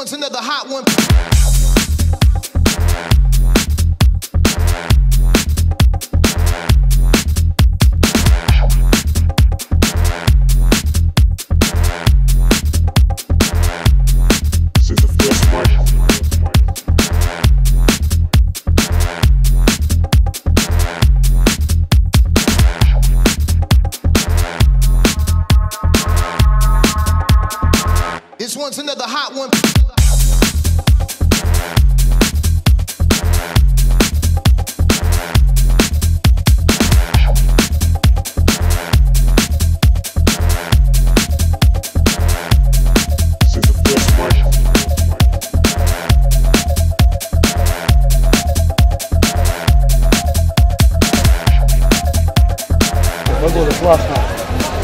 This one's another hot one. This is the first mic. This one's another hot one. Погода классная.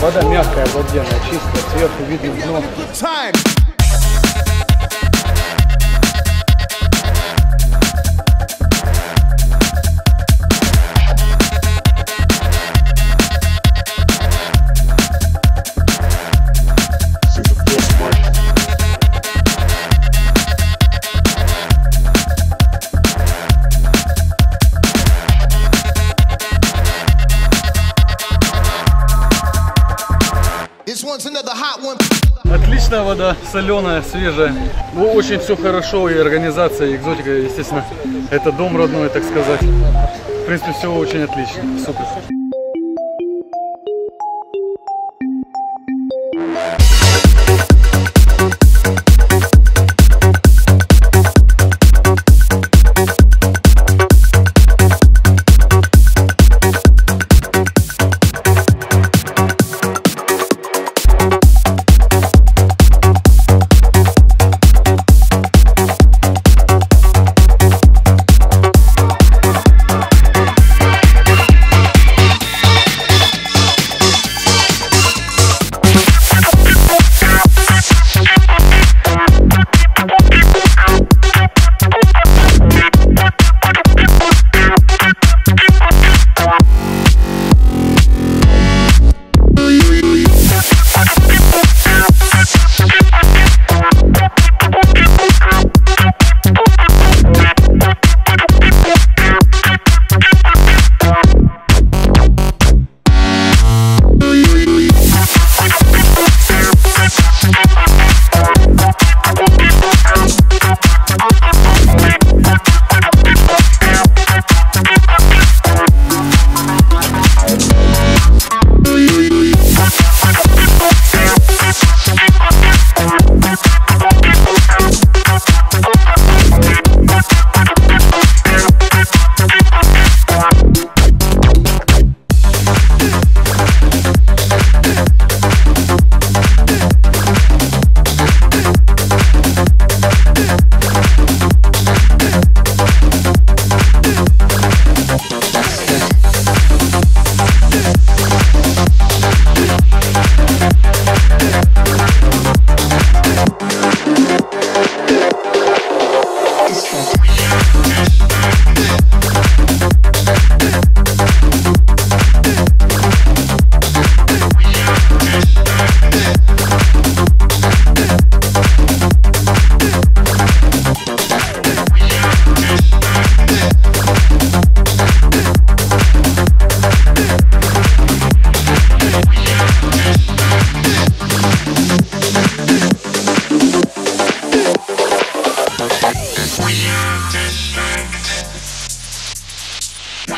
Вода мягкая, обалденная, чистая, сверху видно дно. Отличная вода, соленая, свежая. Ну, очень все хорошо, и организация, и экзотика, естественно. Это дом родной, так сказать. В принципе, все очень отлично. Супер.